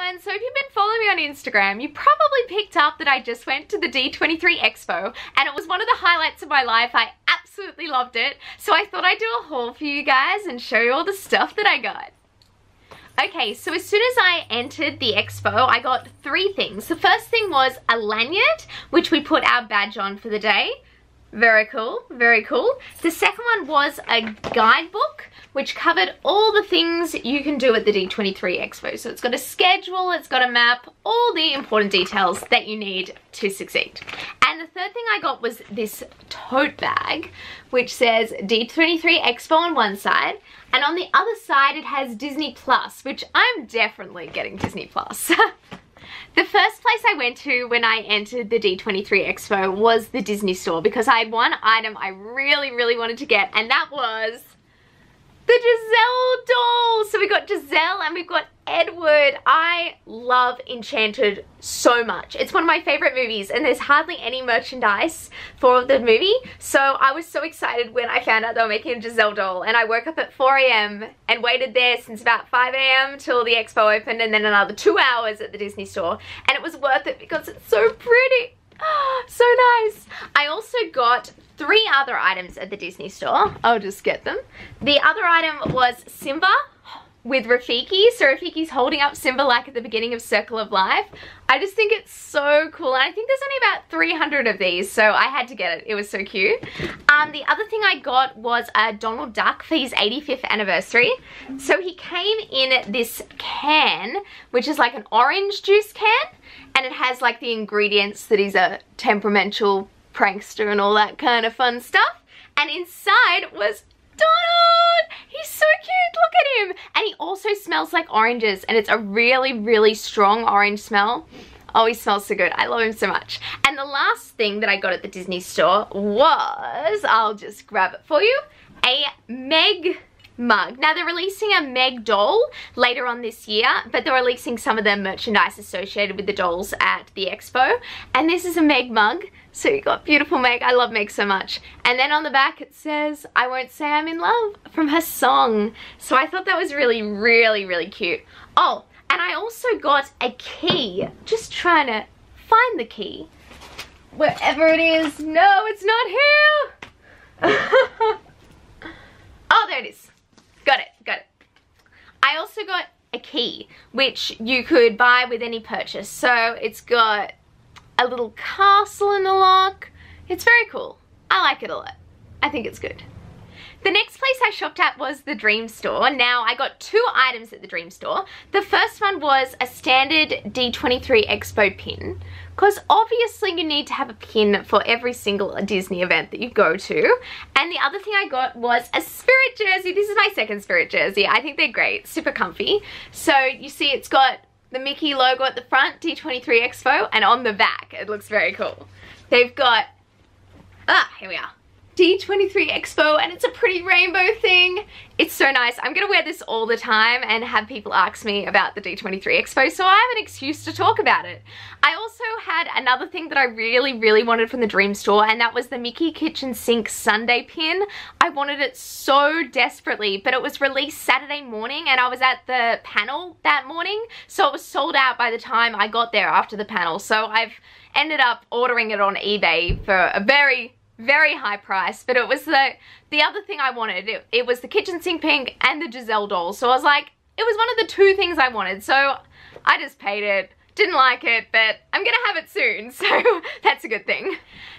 everyone, so if you've been following me on Instagram, you probably picked up that I just went to the D23 Expo and it was one of the highlights of my life. I absolutely loved it. So I thought I'd do a haul for you guys and show you all the stuff that I got. Okay, so as soon as I entered the expo, I got three things. The first thing was a lanyard, which we put our badge on for the day. Very cool, very cool. The second one was a guidebook, which covered all the things you can do at the D23 Expo. So it's got a schedule, it's got a map, all the important details that you need to succeed. And the third thing I got was this tote bag, which says D23 Expo on one side, and on the other side it has Disney Plus, which I'm definitely getting Disney Plus. The first place I went to when I entered the D23 Expo was the Disney store because I had one item I really, really wanted to get and that was the Giselle doll. So we got Giselle and we've got Edward. I love Enchanted so much. It's one of my favorite movies and there's hardly any merchandise for the movie. So I was so excited when I found out they were making a Giselle doll and I woke up at 4 a.m. and waited there since about 5 a.m. till the expo opened and then another two hours at the Disney store. And it was worth it because it's so pretty. so nice. I also got three other items at the Disney store. I'll just get them. The other item was Simba with Rafiki. So Rafiki's holding up Simba like at the beginning of Circle of Life. I just think it's so cool. And I think there's only about 300 of these, so I had to get it. It was so cute. Um, the other thing I got was a Donald Duck for his 85th anniversary. So he came in this can, which is like an orange juice can. And it has like the ingredients that he's a temperamental prankster and all that kind of fun stuff. And inside was Donald! He's so cute, look at him! And he also smells like oranges and it's a really, really strong orange smell. Oh, he smells so good. I love him so much. And the last thing that I got at the Disney store was, I'll just grab it for you, a Meg mug. Now they're releasing a Meg doll later on this year, but they're releasing some of their merchandise associated with the dolls at the expo. And this is a Meg mug. So you got beautiful Meg. I love Meg so much. And then on the back it says, I won't say I'm in love from her song. So I thought that was really, really, really cute. Oh, and I also got a key. Just trying to find the key. Wherever it is. No, it's not here. oh, there it is. Got it, got it. I also got a key, which you could buy with any purchase. So it's got a little castle in the lock. It's very cool. I like it a lot. I think it's good. The next place I shopped at was the Dream Store. Now, I got two items at the Dream Store. The first one was a standard D23 Expo pin, because obviously you need to have a pin for every single Disney event that you go to. And the other thing I got was a Spirit jersey. This is my second Spirit jersey. I think they're great, super comfy. So you see it's got the Mickey logo at the front, D23 Expo, and on the back, it looks very cool. They've got, ah, here we are. D23 Expo and it's a pretty rainbow thing. It's so nice. I'm gonna wear this all the time and have people ask me about the D23 Expo so I have an excuse to talk about it. I also had another thing that I really, really wanted from the Dream Store and that was the Mickey Kitchen Sink Sundae pin. I wanted it so desperately but it was released Saturday morning and I was at the panel that morning so it was sold out by the time I got there after the panel so I've ended up ordering it on eBay for a very very high price, but it was the, the other thing I wanted. It, it was the kitchen sink pink and the Giselle doll. So I was like, it was one of the two things I wanted. So I just paid it. Didn't like it, but I'm gonna have it soon, so that's a good thing.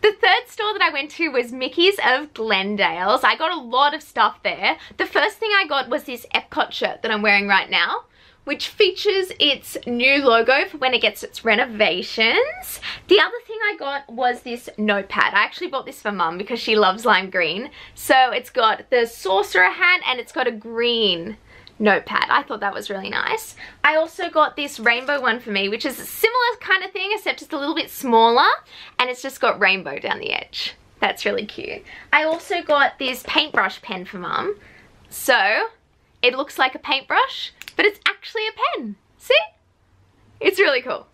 The third store that I went to was Mickey's of Glendale's. I got a lot of stuff there. The first thing I got was this Epcot shirt that I'm wearing right now which features its new logo for when it gets its renovations. The other thing I got was this notepad. I actually bought this for mum because she loves lime green. So it's got the sorcerer hat and it's got a green notepad. I thought that was really nice. I also got this rainbow one for me, which is a similar kind of thing, except just a little bit smaller, and it's just got rainbow down the edge. That's really cute. I also got this paintbrush pen for mum. So, it looks like a paintbrush, but it's actually a pen. See? It's really cool.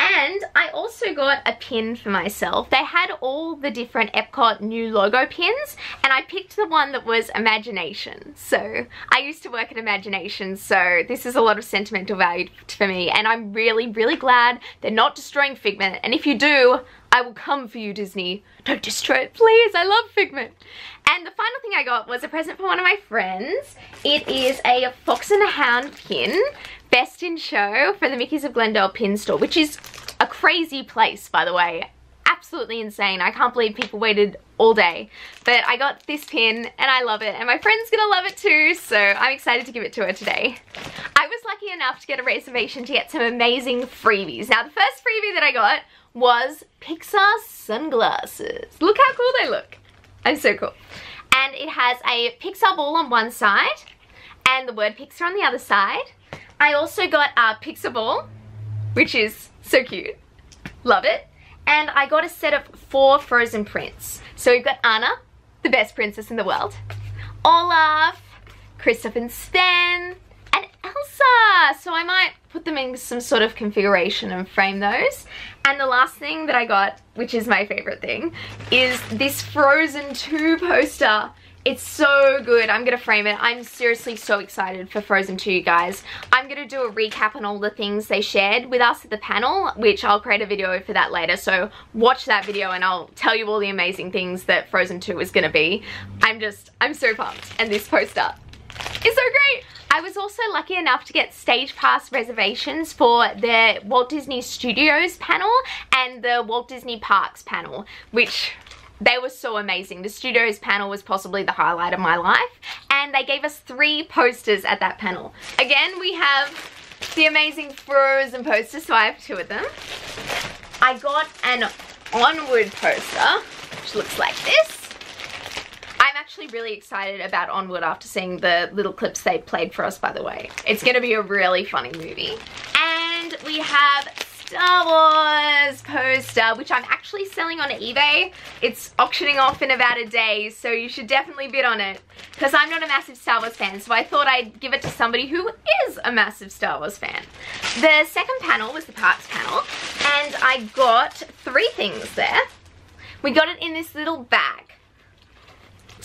And I also got a pin for myself. They had all the different Epcot new logo pins and I picked the one that was Imagination. So I used to work at Imagination so this is a lot of sentimental value for me and I'm really, really glad they're not destroying Figment. And if you do, I will come for you, Disney. Don't destroy it, please. I love Figment. And the final thing I got was a present for one of my friends. It is a Fox and a Hound pin Best in Show for the Mickeys of Glendale pin store, which is a crazy place, by the way. Absolutely insane. I can't believe people waited all day. But I got this pin and I love it. And my friend's gonna love it too, so I'm excited to give it to her today. I was lucky enough to get a reservation to get some amazing freebies. Now, the first freebie that I got was Pixar sunglasses. Look how cool they look. I'm so cool. And it has a Pixar ball on one side and the word Pixar on the other side. I also got a Pixar ball, which is so cute. Love it. And I got a set of four Frozen prints. So we've got Anna, the best princess in the world, Olaf, Kristoff and Sven, and Elsa. So I might put them in some sort of configuration and frame those. And the last thing that I got, which is my favorite thing, is this Frozen 2 poster. It's so good. I'm going to frame it. I'm seriously so excited for Frozen 2, you guys. I'm going to do a recap on all the things they shared with us at the panel, which I'll create a video for that later. So watch that video and I'll tell you all the amazing things that Frozen 2 is going to be. I'm just, I'm so pumped. And this poster is so great. I was also lucky enough to get stage pass reservations for the Walt Disney Studios panel and the Walt Disney Parks panel, which they were so amazing. The studios panel was possibly the highlight of my life and they gave us three posters at that panel. Again, we have the amazing Frozen posters, so I have two of them. I got an Onward poster, which looks like this. Actually really excited about Onward after seeing the little clips they played for us, by the way. It's going to be a really funny movie. And we have Star Wars poster, which I'm actually selling on eBay. It's auctioning off in about a day, so you should definitely bid on it. Because I'm not a massive Star Wars fan, so I thought I'd give it to somebody who is a massive Star Wars fan. The second panel was the parks panel, and I got three things there. We got it in this little bag.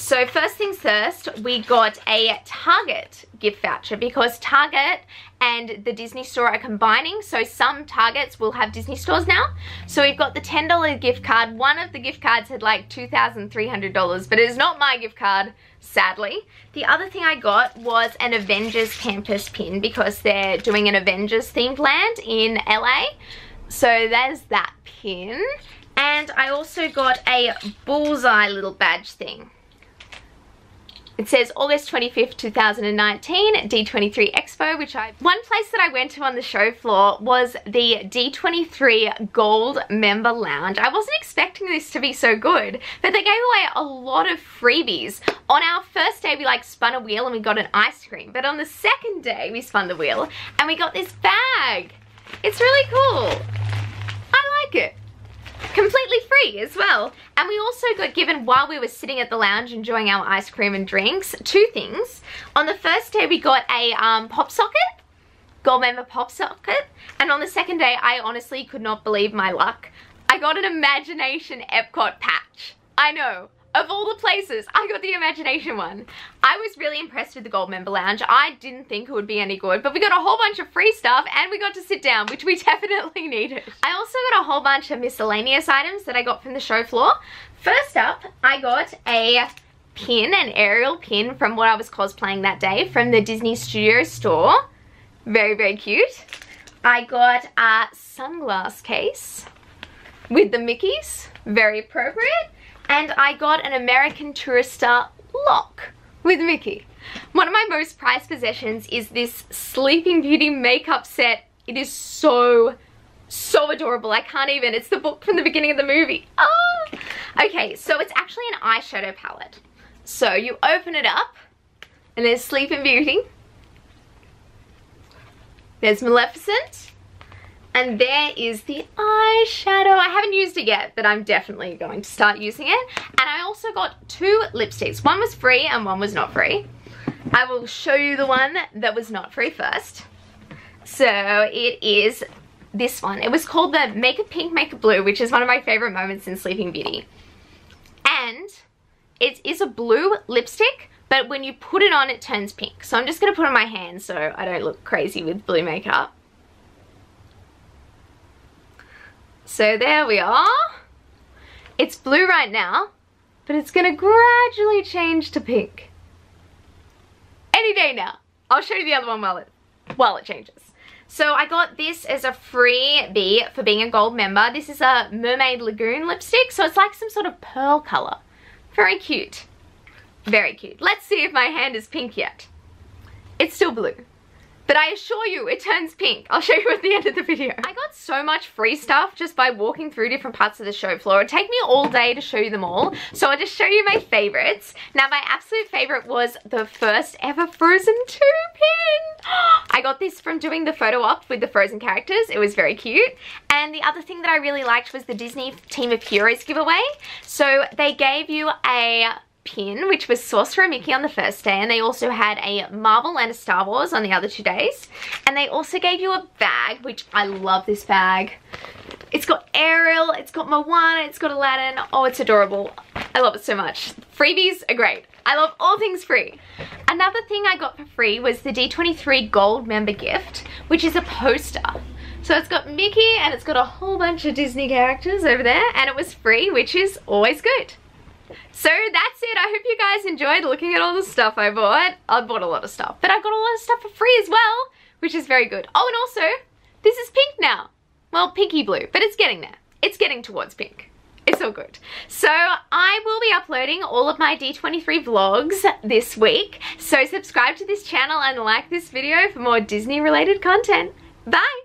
So first things first, we got a Target gift voucher because Target and the Disney store are combining. So some Targets will have Disney stores now. So we've got the $10 gift card. One of the gift cards had like $2,300, but it is not my gift card, sadly. The other thing I got was an Avengers campus pin because they're doing an Avengers themed land in LA. So there's that pin. And I also got a bullseye little badge thing. It says August 25th, 2019, D23 Expo, which I... One place that I went to on the show floor was the D23 Gold Member Lounge. I wasn't expecting this to be so good, but they gave away a lot of freebies. On our first day, we like spun a wheel and we got an ice cream, but on the second day, we spun the wheel and we got this bag. It's really cool. I like it completely free as well. And we also got given, while we were sitting at the lounge enjoying our ice cream and drinks, two things. On the first day, we got a um, pop socket, gold member pop socket. And on the second day, I honestly could not believe my luck. I got an Imagination Epcot patch. I know, of all the places, I got the imagination one. I was really impressed with the Gold Member Lounge. I didn't think it would be any good, but we got a whole bunch of free stuff and we got to sit down, which we definitely needed. I also got a whole bunch of miscellaneous items that I got from the show floor. First up, I got a pin, an Ariel pin from what I was cosplaying that day from the Disney Studio store. Very, very cute. I got a sunglass case with the Mickeys. Very appropriate and I got an American Tourister lock with Mickey. One of my most prized possessions is this Sleeping Beauty makeup set. It is so, so adorable. I can't even. It's the book from the beginning of the movie. Oh! Okay, so it's actually an eyeshadow palette. So you open it up and there's Sleeping Beauty. There's Maleficent. And there is the eyeshadow. I haven't used it yet, but I'm definitely going to start using it. And I also got two lipsticks. One was free and one was not free. I will show you the one that was not free first. So it is this one. It was called the Make It Pink, Make It Blue, which is one of my favorite moments in Sleeping Beauty. And it is a blue lipstick, but when you put it on, it turns pink. So I'm just going to put it on my hand so I don't look crazy with blue makeup. So there we are. It's blue right now, but it's to gradually change to pink. Any day now. I'll show you the other one while it, while it changes. So I got this as a freebie for being a gold member. This is a Mermaid Lagoon lipstick, so it's like some sort of pearl colour. Very cute. Very cute. Let's see if my hand is pink yet. It's still blue. But I assure you, it turns pink. I'll show you at the end of the video. I got so much free stuff just by walking through different parts of the show floor. It'd take me all day to show you them all. So I'll just show you my favorites. Now, my absolute favorite was the first ever Frozen 2 pin. I got this from doing the photo op with the Frozen characters. It was very cute. And the other thing that I really liked was the Disney Team of Heroes giveaway. So they gave you a pin, which was Sorcerer Mickey on the first day, and they also had a Marvel and a Star Wars on the other two days. And they also gave you a bag, which I love this bag. It's got Ariel, it's got Moana, it's got Aladdin. Oh, it's adorable. I love it so much. Freebies are great. I love all things free. Another thing I got for free was the D23 Gold member gift, which is a poster. So it's got Mickey and it's got a whole bunch of Disney characters over there and it was free, which is always good. So that's it. I hope you guys enjoyed looking at all the stuff I bought. I bought a lot of stuff, but I got a lot of stuff for free as well, which is very good. Oh, and also, this is pink now. Well, pinky blue, but it's getting there. It's getting towards pink. It's all good. So I will be uploading all of my D23 vlogs this week. So subscribe to this channel and like this video for more Disney related content. Bye!